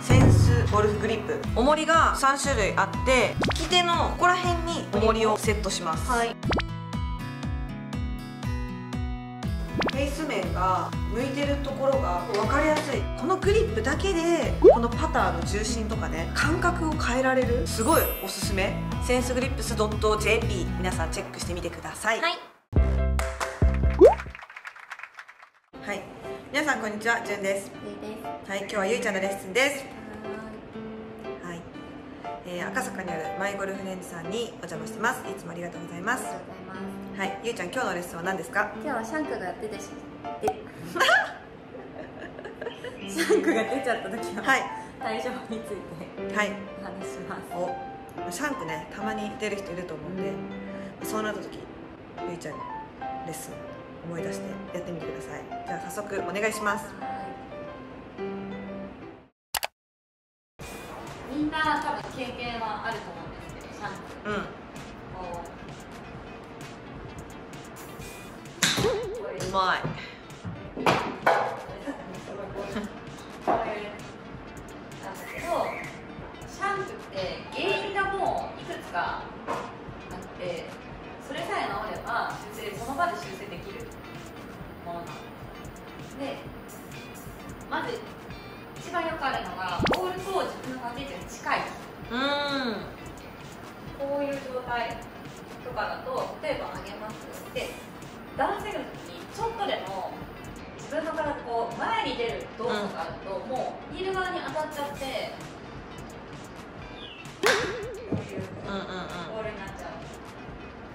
センスゴルフグリップ。重りが3種類あって利き手のここら辺に重りをセットします。はい。フェイス面が向いてるところが分かりやすい。このグリップだけでこのパターの重心とかね感覚を変えられる。すごいおすすめ。センスグリップス .jp 皆さんチェックしてみてください。はい皆さんこんにちはじゅんです。はい今日はゆいちゃんのレッスンです。ははい、えー赤坂にあるマイゴルフレンズさんにお邪魔してます。いつもありがとうございます。はいゆいちゃん今日のレッスンは何ですか？今日はシャンクが出てしで シャンクが出ちゃった時のはい。対処法についてはい。お話しします。おシャンクねたまに出る人いると思うんで、そうなった時ゆいちゃんにレッスン思い出してやってみてください。じゃあ早速お願いします。みんな多分経験はあると思うんですけどシャンクうん。こうこうまい。これなんだけどシャンクって原因がもういくつか一番よくあるのがボールと自分の立ち位置が近い。うん。こういう状態とかだと例えば上げますでダウンセグの時にちょっとでも自分の体こう前に出る動作があると、もうヒール側に当たっちゃってこういううんうんボールになっちゃう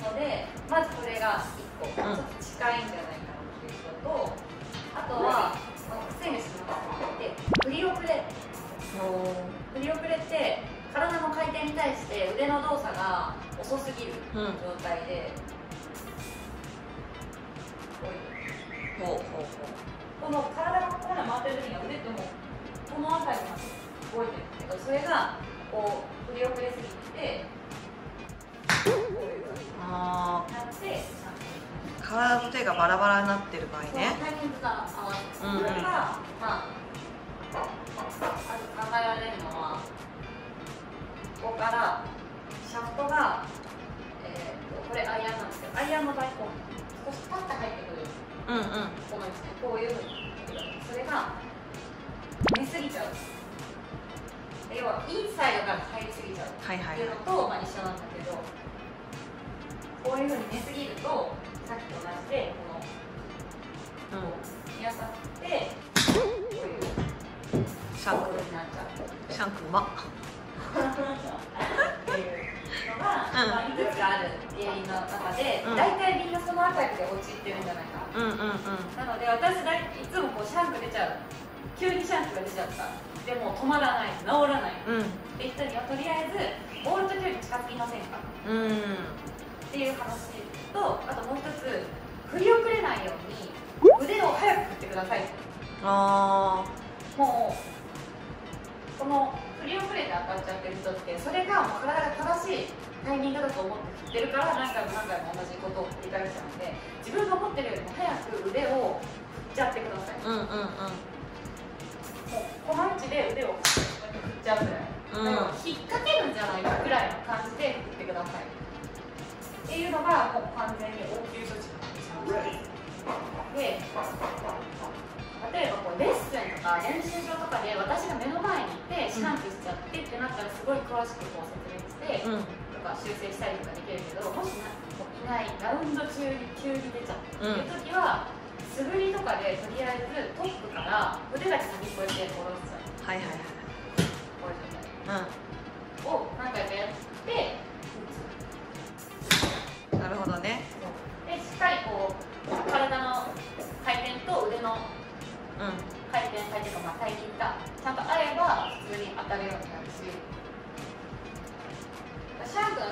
のでまずこれが1個、うん。ちょっと近いんじゃないかなっていうこととあとは振り遅れって体の回転に対して腕の動作が遅すぎるうん。状態で、こういう。ほうこの体がここまで回ってる時には腕ってもうこの辺りまで動いてるんですけどそれがこう振り遅れすぎてなってー体と手がバラバラになってる場合そのねタイミングが合わない、うん。うんこれがまああここからシャフトが、えー、とこれアイアンなんですけどアイアンの場合こう少しパッと入ってくる。うんうん。このですねこういうふうにそれが寝すぎちゃうで要はインサイドから入りすぎちゃう。はいはい。っていうのと、まあ、一緒なんだけどこういうふうに寝すぎるとさっきと同じでこのうん。見当たってこういうシャンク。になっちゃう。シャンクうまっっていうのが、いくつかある原因の中で、うん。大体みんなそのあたりで陥ってるんじゃないか。うんうんうん。なので私だいいつもこうシャンク出ちゃう。急にシャンクが出ちゃった。でも止まらない。治らない。うん。って人にはとりあえずボールと距離近づきませんか。うん。っていう話とあともう一つ振り遅れないように腕を早く振ってください。あもうこの振り遅れて当たっちゃってる人ってそれがもう体が正しいタイミングだと思って振ってるから何回も何回も同じことを繰り返しちゃで自分が持ってるよりも早く腕を振っちゃってください。ーうんうんうん。もうこの位置で腕をこうやって振っちゃうぐらい、うん。引っ掛けるんじゃないかぐらいの感じで振ってください。っていうのがもう完全に応急処置のシャンプーですで例えばこうレッスンとか練習場とかで私が目の前にいてシャンプーしちゃってってなったらすごい詳しくこう説明して、うん。とか修正したりとかできるけどもしなこういないラウンド中に急に出ちゃったっていう時は、素振りとかでとりあえずトップから腕だけ先っぽへ下ろしちゃうはいはいこういう状態はい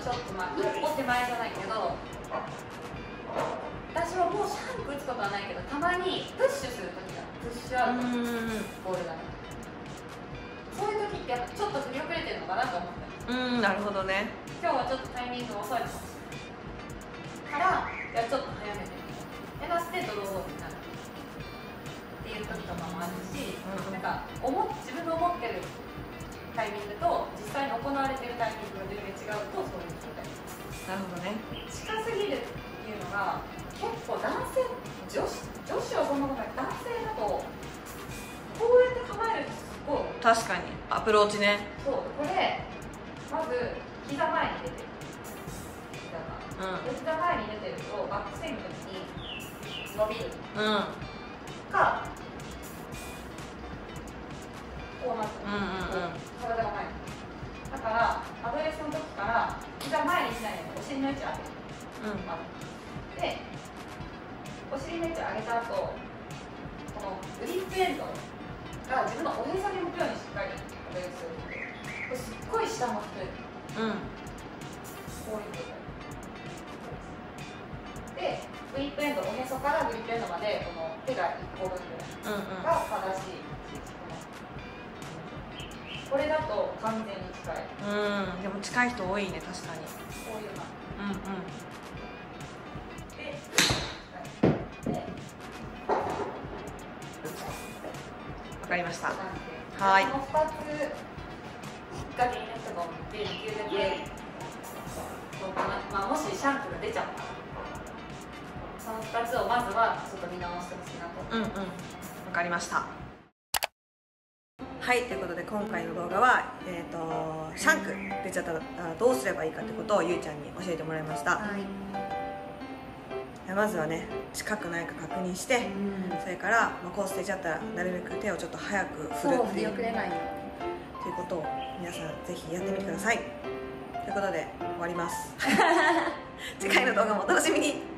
ちょっとまあ一歩手前じゃないけど私はもうシャンク打つことはないけどたまにプッシュするときがプッシュアウト、うんボールがね。そういう時ってやっぱちょっと振り遅れてるのかなと思ったうんなるほどね。今日はちょっとタイミング遅いかもしれないからいやちょっと早めて。みようってドローになる。っていう時とかもあるし、うんなんか思自分の思ってるタイミングと実際に行われてるタイミングが全然違うとそういうなるほどね。近すぎるっていうのが結構男性女子女子はそんなことない。男性だとこうやって構えるとすごい。確かに。アプローチね。そう。これまず膝前に出てる。膝が。うん。で膝前に出てるとバックスイングの時に伸びる。うん。かこうなってる、うんうんグリップエンドが自分のおへそに向くようにしっかりアドレスを入れてこれすっごい下も太いうん。こういう状態でグリップエンドおへそからグリップエンドまでこの手が1個分ぐらいうん。うんが正しいこれだと完全に近いうんでも近い人多いね確かに。こういう感うんうんかりました。はい。この2つが原因の人が多いのでできるだけそうまあ、もしシャンプーが出ちゃったらその2つをまずはちょっと見直してほしいなと。うんうん。わかりました。はいということで今回の動画は、えー、とシャンク出ちゃったらどうすればいいかってことをゆうちゃんに教えてもらいました。はい。まずはね近くないか確認してそれから、まあ、コース出ちゃったらなるべく手をちょっと早く振るっていう。れないよということを皆さんぜひやってみてください。ということで終わります。次回の動画もお楽しみに